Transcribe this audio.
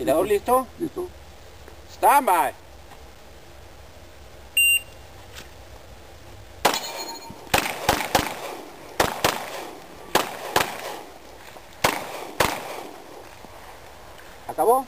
¿Tirador listo? Listo. Stand by. ¿Acabó?